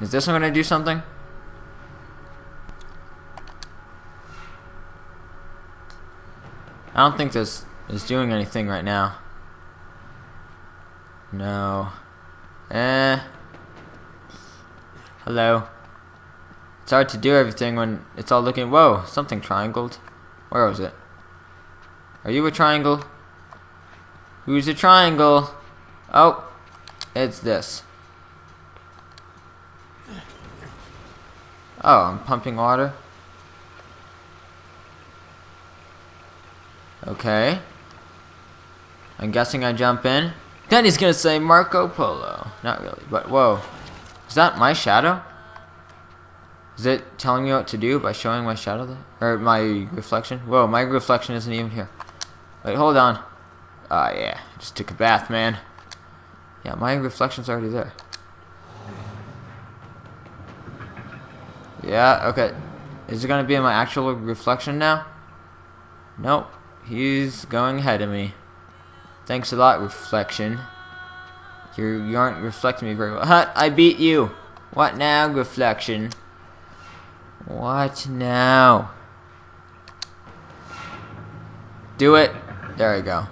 Is this one gonna do something? I don't think this is doing anything right now. No. Eh. Hello. It's hard to do everything when it's all looking. Whoa, something triangled. Where was it? Are you a triangle? Who's a triangle? Oh, it's this. Oh, I'm pumping water. Okay. I'm guessing I jump in. Then he's gonna say Marco Polo. Not really, but whoa. Is that my shadow? Is it telling me what to do by showing my shadow there? Or my reflection? Whoa, my reflection isn't even here. Wait, hold on. Ah, uh, yeah. Just took a bath, man. Yeah, my reflection's already there. Yeah, okay. Is it gonna be my actual reflection now? Nope. He's going ahead of me. Thanks a lot, reflection. You're, you aren't reflecting me very well. Huh, I beat you. What now, reflection? What now? Do it. There we go.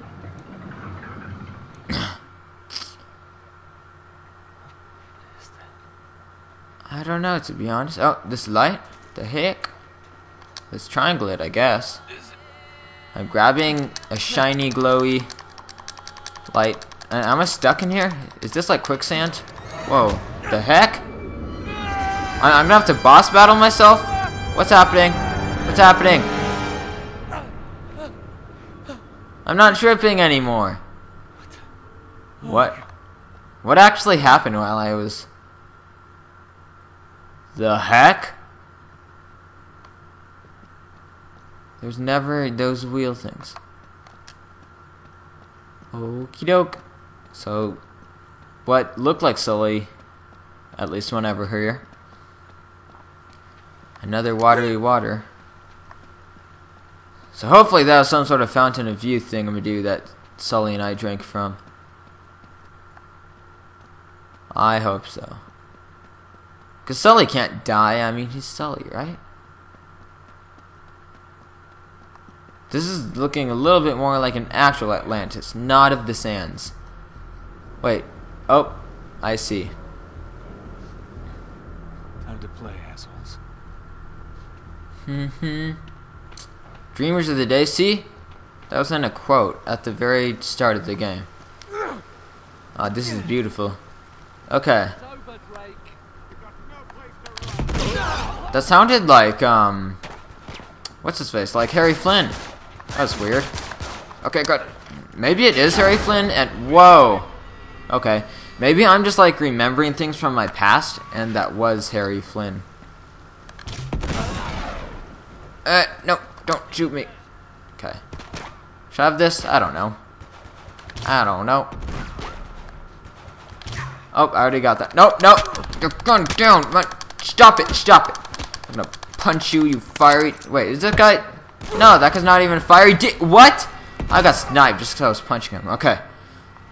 I don't know, to be honest. Oh, this light? The heck? Let's triangle it, I guess. I'm grabbing a shiny, glowy light. And am I stuck in here? Is this like quicksand? Whoa. The heck? I I'm gonna have to boss battle myself? What's happening? What's happening? I'm not tripping anymore. What? What actually happened while I was... The heck? There's never those wheel things. Okie doke. So, what looked like Sully, at least whenever here. Another watery water. So hopefully that was some sort of fountain of youth thing I'm gonna do that Sully and I drank from. I hope so. Because Sully can't die. I mean, he's Sully, right? This is looking a little bit more like an actual Atlantis, not of the sands. Wait. Oh, I see. Time to play, assholes. hmm Dreamers of the Day. See? That was in a quote at the very start of the game. Ah, oh, this is beautiful. Okay. That sounded like, um... What's his face? Like Harry Flynn. That's weird. Okay, good. Maybe it is Harry Flynn and whoa. Okay. Maybe I'm just like remembering things from my past and that was Harry Flynn. Uh, no, don't shoot me. Okay. Should I have this? I don't know. I don't know. Oh, I already got that. No, no! Your gun down! Stop it! Stop it! Punch you, you fiery... Wait, is that guy... No, that guy's not even fiery. Di what? I got sniped just because I was punching him. Okay.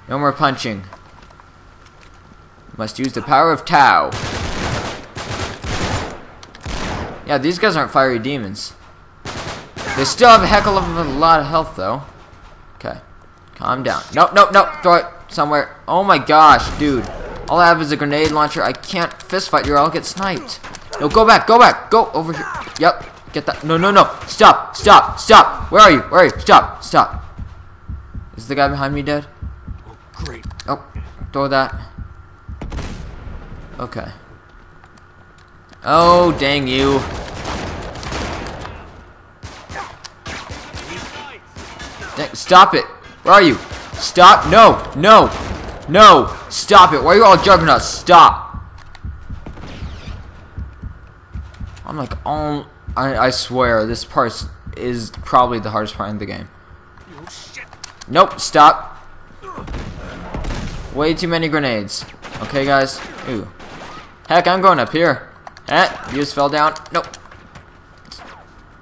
No more punching. Must use the power of Tau. Yeah, these guys aren't fiery demons. They still have a heck of a lot of health, though. Okay. Calm down. Nope, nope, nope. Throw it somewhere. Oh my gosh, dude. All I have is a grenade launcher. I can't fist fight you or I'll get sniped. No, go back, go back. Go over here. Yep. Get that. No, no, no. Stop. Stop. Stop. Where are you? Where are you? Stop. Stop. Is the guy behind me dead? Oh, great. Oh, throw that. Okay. Oh, dang you. Dang, stop it. Where are you? Stop. No. No. No. Stop it. Why are you all juggernauts? Stop. I'm like, oh. I, I swear, this part is probably the hardest part in the game. Nope, stop. Way too many grenades. Okay, guys. Ooh. Heck, I'm going up here. Eh, you just fell down. Nope.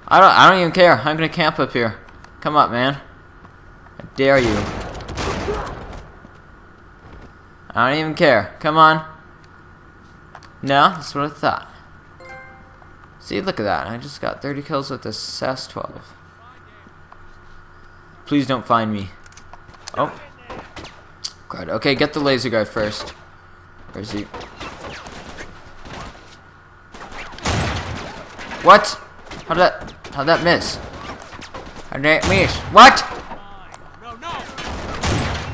I don't I don't even care. I'm gonna camp up here. Come up, man. I dare you. I don't even care. Come on. No, that's what I thought. See, look at that. I just got 30 kills with the SAS-12. Please don't find me. Oh. Good. Okay, get the laser guy first. Where is he? What? How did that, how'd that miss? How did that miss? What?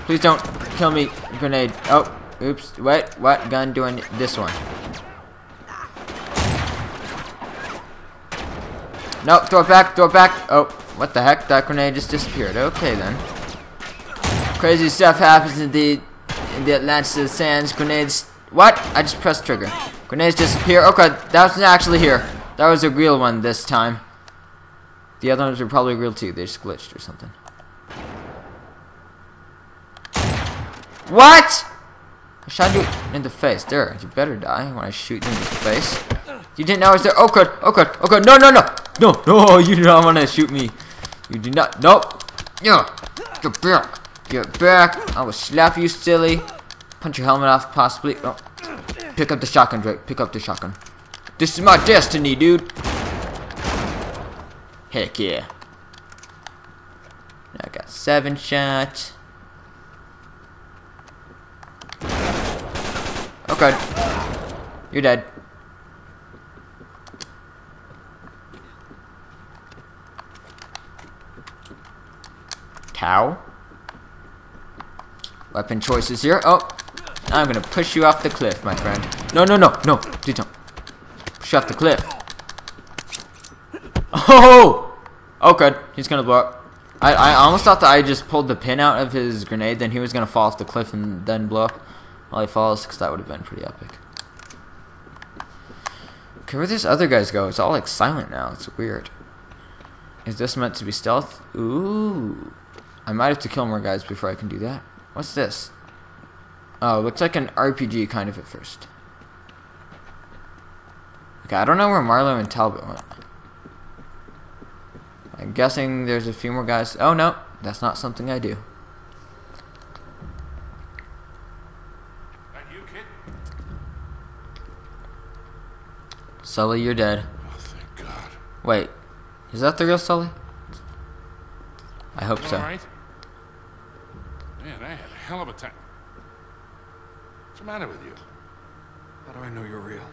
Please don't kill me, grenade. Oh, oops. What? What gun doing this one? No, throw it back, throw it back. Oh, what the heck? That grenade just disappeared. Okay then. Crazy stuff happens in the in the Atlantis sands. Grenades. What? I just pressed trigger. Grenades disappear. Okay, that was actually here. That was a real one this time. The other ones were probably real too. They just glitched or something. What? I shot you in the face. There, you better die when I shoot you in the face. You didn't know I was there. Oh good, oh oh. No, no, no, no, no. You do not want to shoot me. You do not. Nope. Yeah. Get back. Get back. I will slap you, silly. Punch your helmet off, possibly. Oh. Pick up the shotgun, Drake. Pick up the shotgun. This is my destiny, dude. Heck yeah. I got seven shots. Oh, okay. You're dead. Cow. Weapon choices here. Oh. I'm gonna push you off the cliff, my friend. No, no, no, no. Please don't. Push off the cliff. Oh! Oh, good. He's gonna blow up. I, I almost thought that I just pulled the pin out of his grenade, then he was gonna fall off the cliff and then blow up while he falls, because that would have been pretty epic. Okay, where these other guys go? It's all like silent now. It's weird. Is this meant to be stealth? Ooh. I might have to kill more guys before I can do that. What's this? Oh, looks like an RPG kind of at first. Okay, I don't know where Marlowe and Talbot went. I'm guessing there's a few more guys. Oh, no. That's not something I do. That you, kid? Sully, you're dead. Oh, thank God. Wait. Is that the real Sully? I hope so. right? Man, I had a hell of a time. What's the matter with you? How do I know you're real?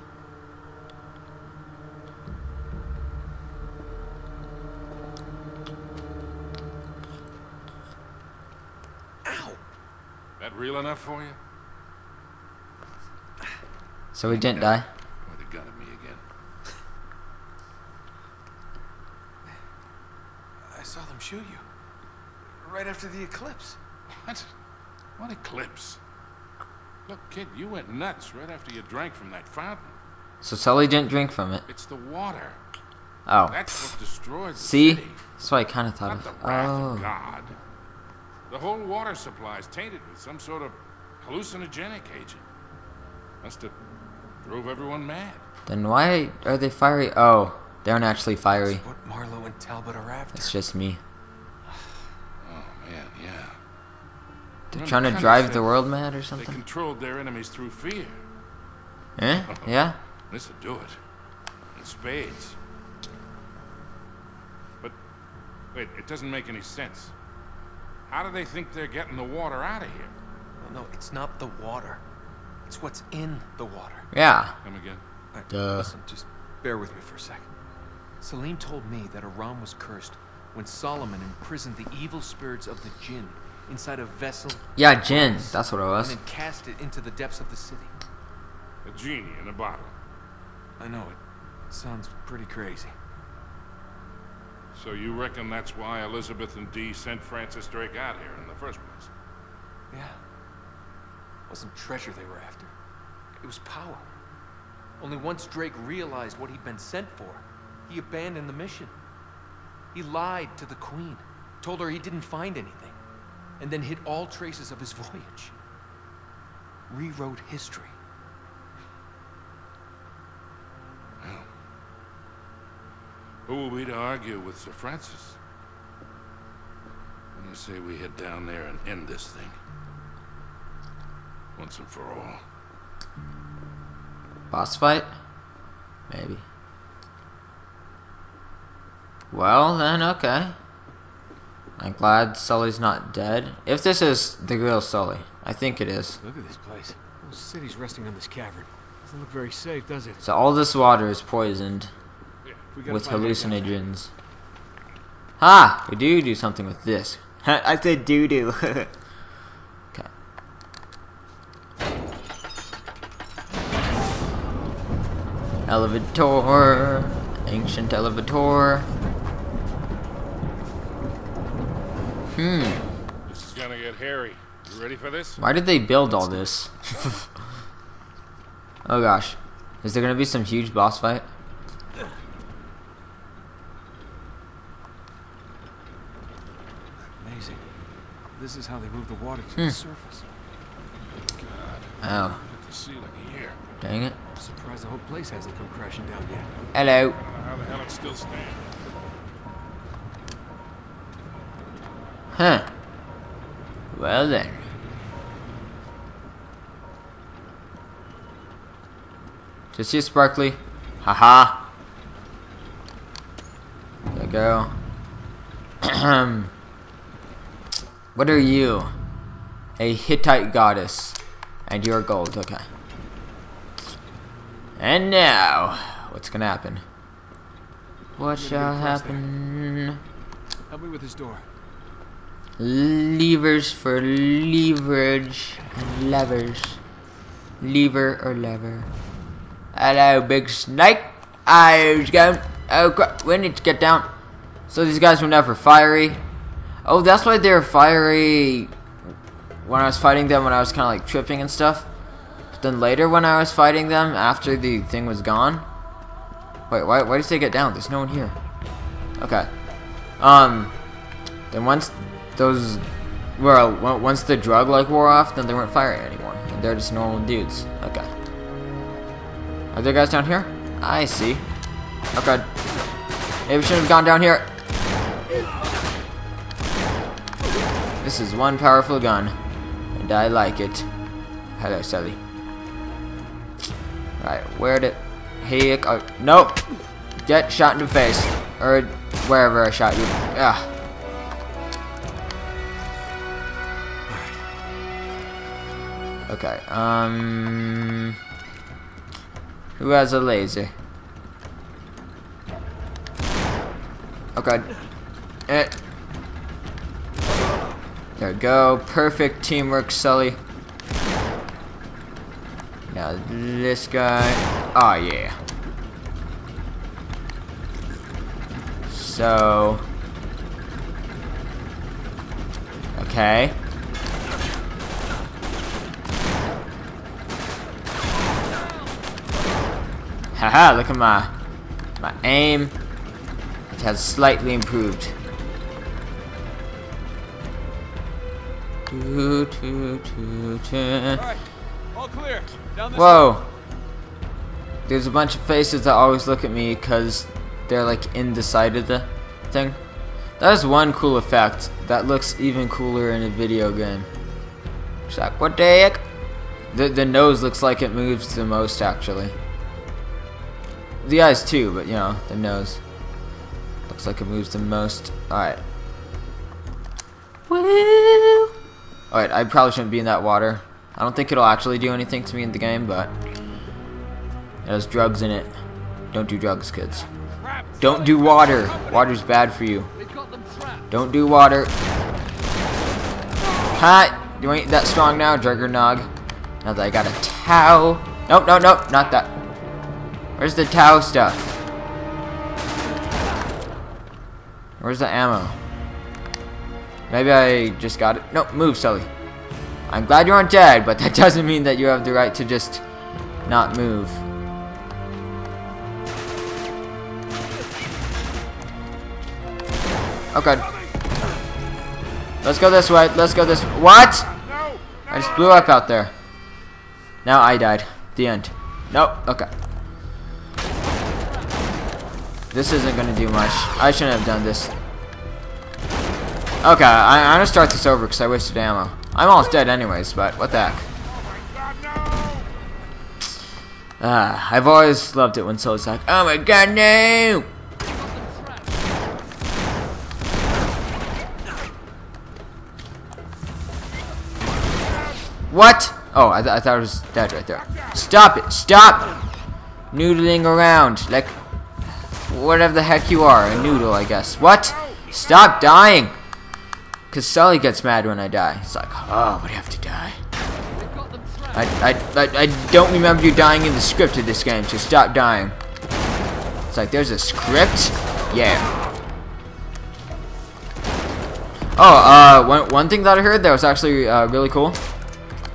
Ow! That real enough for you? So we didn't die? Point a gun at me again. I saw them shoot you. Right after the eclipse. What? What eclipse? Look, kid, you went nuts right after you drank from that fountain. So Sully didn't drink from it. It's the water. Oh. That's what destroys the See? city. That's what I kind of thought Not of. the wrath Oh. of God. The whole water supply is tainted with some sort of hallucinogenic agent. Must have drove everyone mad. Then why are they fiery? Oh, they aren't actually fiery. That's what Marlowe and Talbot are after. It's just me. Oh man, yeah. They're trying to drive the world mad or something? They controlled their enemies through fear. Eh? Yeah? This'll do it. In spades. But wait, it doesn't make any sense. How do they think they're getting the water out of here? No, no, it's not the water. It's what's in the water. Yeah. Come again? I- Duh. Listen, just bear with me for a second. Salim told me that Iram was cursed when Solomon imprisoned the evil spirits of the jinn inside a vessel Yeah, jinn. That's what it and was. then cast it into the depths of the city. A genie in a bottle. I know it sounds pretty crazy. So you reckon that's why Elizabeth and Dee sent Francis Drake out here in the first place? Yeah. It wasn't treasure they were after. It was power. Only once Drake realized what he'd been sent for, he abandoned the mission. He lied to the Queen, told her he didn't find anything, and then hid all traces of his voyage. Rewrote history. Well, who are we to argue with Sir Francis? When you say we head down there and end this thing. Once and for all. Boss fight? Maybe. Well, then, okay. I'm glad Sully's not dead. If this is the real Sully. I think it is. Look at this place. The city's resting on this cavern. Doesn't look very safe, does it? So all this water is poisoned gotta with find a way down. hallucinogens. Ha! We do do something with this. I said doo doo. okay. Elevator. Ancient elevator. Hmm. This is gonna get hairy. You ready for this? Why did they build all this? oh gosh. Is there gonna be some huge boss fight? Amazing. This is how they move the water to Hmm. the surface. God, Oh, at the ceiling here. dang it. I'm surprised the whole place hasn't come crashing down yet. Hello. I don't know how the hell it still stands. Huh. Well then. Just you, Sparkly. Haha. There you go. what are you? A Hittite goddess. And you're gold, okay. And now, what's gonna happen? What shall across there. happen? Help me with this door. Levers for leverage and levers. Lever or lever. Hello, big snake. I was going. Oh, crap. We need to get down. So these guys were never fiery. Oh, that's why they were fiery when I was fighting them when I was kind of like tripping and stuff. But then later when I was fighting them after the thing was gone. Wait, why, why did they get down? There's no one here. Okay. Um. Then once those, well, once the drug like wore off, then they weren't firing anymore. They're just normal dudes. Okay. Are there guys down here? I see. Okay. Maybe we shouldn't have gone down here. This is one powerful gun, and I like it. Hello, Sally. Right, where did... Hey, oh, nope! Get shot in the face. Or wherever I shot you. Ah. Okay, um... Who has a laser? Okay. Eh. There we go. Perfect teamwork, Sully. Now this guy. Oh yeah. So. Okay. Haha, look at my my aim. It has slightly improved. Doo, doo, doo, doo. Alright, all clear. Down Whoa. There's a bunch of faces that always look at me because they're like in the side of the thing. That is one cool effect that looks even cooler in a video game. It's like, what the heck? The, the nose looks like it moves the most actually. The eyes too, but you know, the nose. Looks like it moves the most. Alright. Woo! Alright, I probably shouldn't be in that water. I don't think it'll actually do anything to me in the game, but it has drugs in it. Don't do drugs, kids. Don't do water. Water's bad for you. Don't do water. Hi! You ain't that strong now, Juggernog. Now that I got a towel. Nope, nope, nope, not that. Where's the Tau stuff? Where's the ammo? Maybe I just got it. Nope, move, Sully. I'm glad you aren't dead, but that doesn't mean that you have the right to just not move. Oh, okay. Let's go this way. Let's go this. What? No! I just blew up out there. Now I died. The end. Nope. Okay. This isn't gonna do much. I shouldn't have done this. Okay, I, I'm gonna start this over because I wasted ammo. I'm almost dead anyways, but what the heck. Ah, I've always loved it when Sully's like, oh my god, no! What? Oh, I, th I thought it was dead right there. Stop it! Stop! Noodling around like whatever the heck you are, a noodle, I guess. What? Stop dying! Cause Sully gets mad when I die. It's like, oh, but I have to die. I, I, I, I don't remember you dying in the script of this game, so stop dying. It's like, there's a script? Yeah. Oh, uh, one, one thing that I heard that was actually uh, really cool.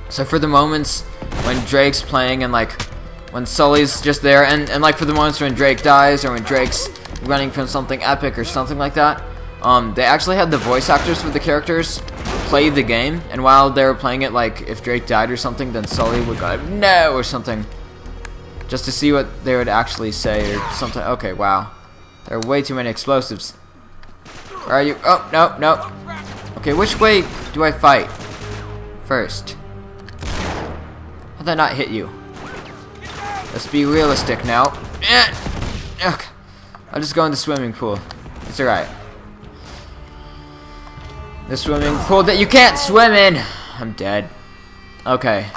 So for the moments when Drake's playing and like when Sully's just there, and, and like for the moments when Drake dies or when Drake's running from something epic or something like that, um, they actually had the voice actors for the characters play the game, and while they were playing it, like if Drake died or something, then Sully would go no or something, just to see what they would actually say or something. Okay, wow, there are way too many explosives. Where are you? Oh no, no. Okay, which way do I fight first? How'd that not hit you? Let's be realistic now. Eh. Ugh. I'll just go in the swimming pool. It's alright. The swimming pool that you can't swim in! I'm dead. Okay.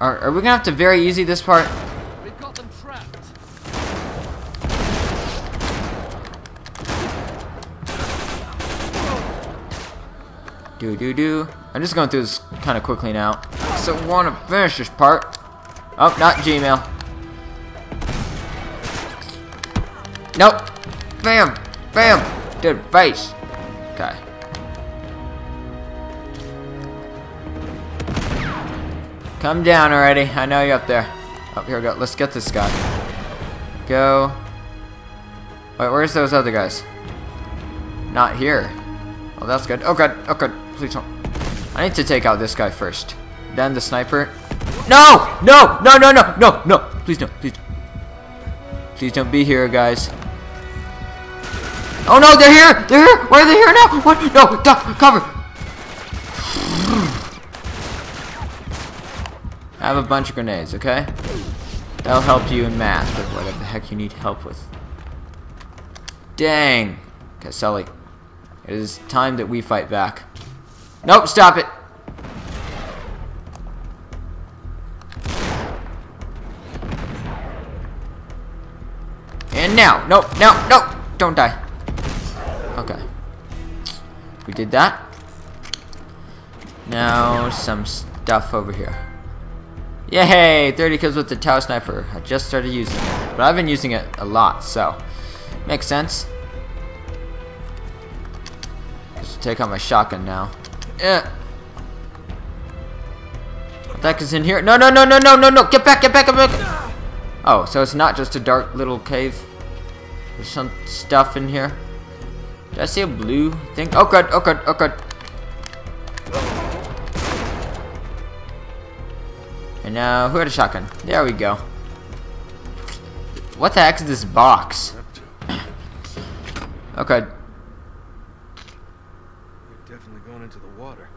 Are, are we gonna have to very easy this part? We've got them trapped. Do do do. I'm just going through this kind of quickly now. So I want to finish this part. Oh, not Gmail. Nope. Bam. Bam. Dude, face. Okay. Come down already. I know you're up there. Oh, here we go. Let's get this guy. Go. Wait, where's those other guys? Not here. Oh, that's good. Oh, good. Oh, good. Please don't. I need to take out this guy first. Then the sniper. No! No! No, no, no! No! No! Please don't. Please don't. Please don't be here, guys. Oh no, they're here! They're here! Why are they here now? What? No! Duck! Cover! I have a bunch of grenades, okay? That'll help you in math or whatever the heck you need help with. Dang! Okay, Sully. It is time that we fight back. Nope, stop it! Now! Nope, no, no! Don't die. Okay. We did that. Now, some stuff over here. Yay! 30 kills with the Tau Sniper. I just started using it. But I've been using it a lot, so... Makes sense. Just take out my shotgun now. Yeah. What the heck is in here? No, no, no, no, no, no, no! Get back, get back, get back! Oh, so it's not just a dark little cave. There's some stuff in here. Did I see a blue thing? Oh, god, oh, god, oh, god. And now, who had a shotgun? There we go. What the heck is this box? Oh, okay. We've definitely gone into the water.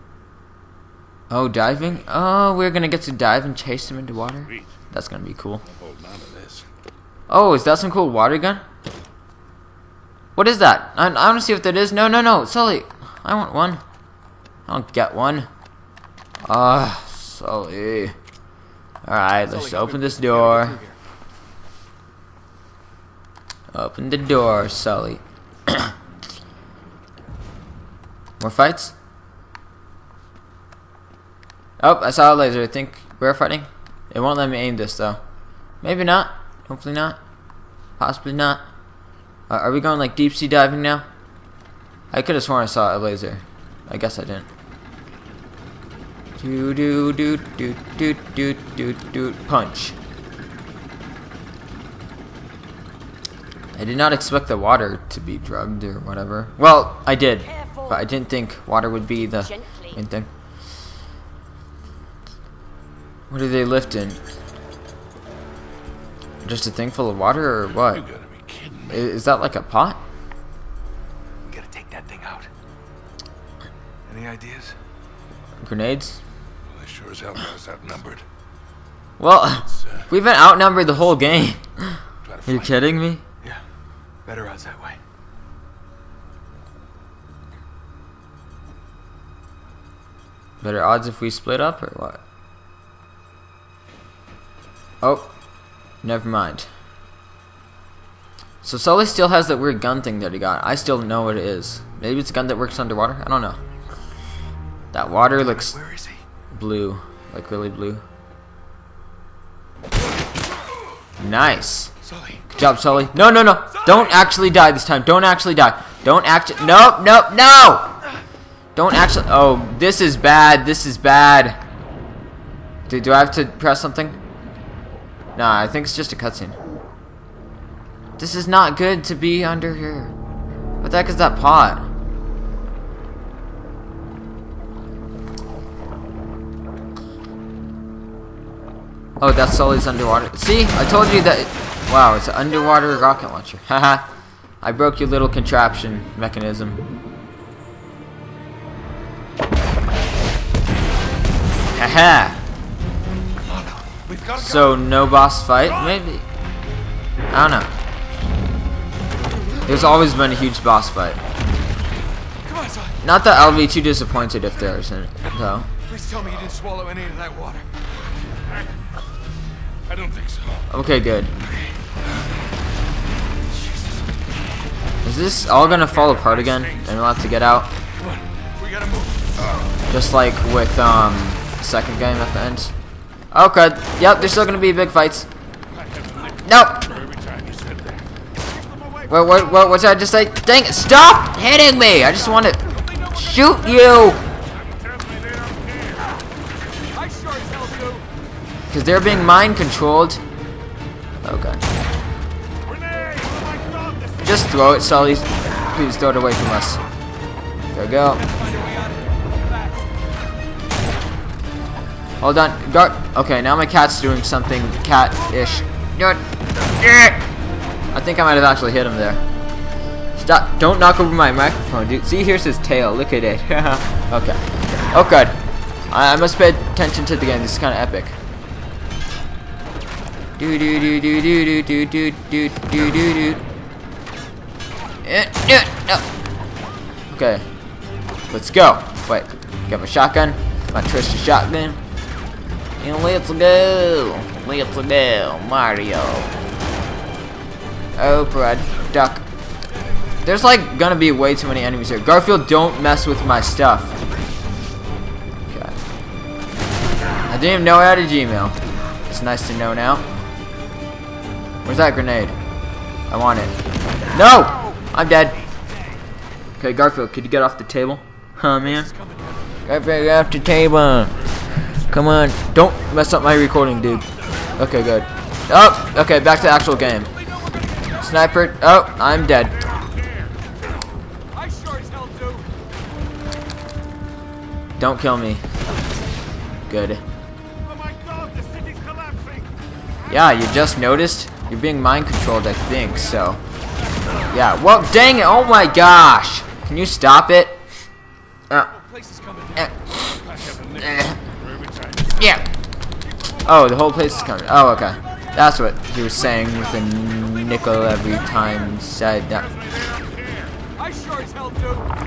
Oh, diving? Oh, we're gonna get to dive and chase them into water? That's gonna be cool. I'm holding on to this. Oh, is that some cool water gun? What is that? I, I want to see what that is. No, no, no. Sully, I want one. I don't get one. Ah, Sully. Alright, let's open this here. We gotta door. get through here. Open the door, Sully. More fights? Oh, I saw a laser. I think we're fighting. It won't let me aim this though. Maybe not. Hopefully not. Possibly not. Uh, are we going like deep sea diving now? I could have sworn I saw a laser. I guess I didn't. Do do do do do do do do punch. I did not expect the water to be drugged or whatever. Well, I did, but I didn't think water would be the Gently. main thing. What are they lifting? Just a thing full of water or what? Is that like a pot? We gotta take that thing out. Any ideas? Grenades? Well, they sure as hell got us outnumbered. Well, uh, We've been outnumbered the whole game. Are you kidding me? Yeah, better odds that way. Better odds if we split up or what? Oh, never mind. So Sully still has that weird gun thing that he got. I still don't know what it is. Maybe it's a gun that works underwater? I don't know. That water looks Where is he? blue. Like really blue. Nice. Sully. Good job, Sully. No, no, no. Don't actually die this time. Don't actually die. Don't actually. Nope, nope, no! Don't actually. Oh, this is bad. This is bad. Dude, do I have to press something? Nah, I think it's just a cutscene. This is not good to be under here. What the heck is that pot? Oh, that's Sully's underwater. See? I told you that. Wow, it's an underwater rocket launcher. Haha. I broke your little contraption mechanism. Haha. We've got to So, no boss fight? Maybe. I don't know. There's always been a huge boss fight. Come on, Sully. Not that I'll be too disappointed if there isn't, though. Please tell me you didn't swallow any of that water. I don't think so. Okay, good. Is this all gonna fall apart again? And we'll have to get out? We gotta move. Just like with, um, second game at the end? Okay, yep, there's still gonna be big fights. I Nope! for every time you said that. What, what, what, what did I just say? Dang it, stop hitting me! I just want to shoot you! Do. Because they're being mind controlled. Okay. Oh Just throw it, Sully. Please throw it away from us. There we go. Hold on. Guard. Okay, now my cat's doing something cat-ish. Good. Eh! I think I might have actually hit him there. Stop. Don't knock over my microphone, dude. See, here's his tail. Look at it. okay. Oh, good. I, I must pay attention to the game. This is kind of epic. Do do do do do do do do do do do do. Eh, eh, no. Okay. Let's go. Wait. Got my shotgun. My trusty shotgun. And let's go. Let's go. Mario. Oh, Oprah Duck. There's like gonna be way too many enemies here. Garfield, don't mess with my stuff. Okay. I didn't even know I had a Gmail. It's nice to know now. Where's that grenade? I want it. No! I'm dead. Okay, Garfield, could you get off the table? Huh, man? Garfield, get off the table. Come on. Don't mess up my recording, dude. Okay, good. Oh, okay, back to actual game. Sniper. Oh, I'm dead. Don't kill me. Good. Yeah, you just noticed? You're being mind controlled, I think, so. Yeah, well, dang it, oh my gosh! Can you stop it? Uh, eh, eh, yeah. Oh, the whole place is coming. Oh, okay. That's what he was saying with the nickel every time said that. I sure as hell do.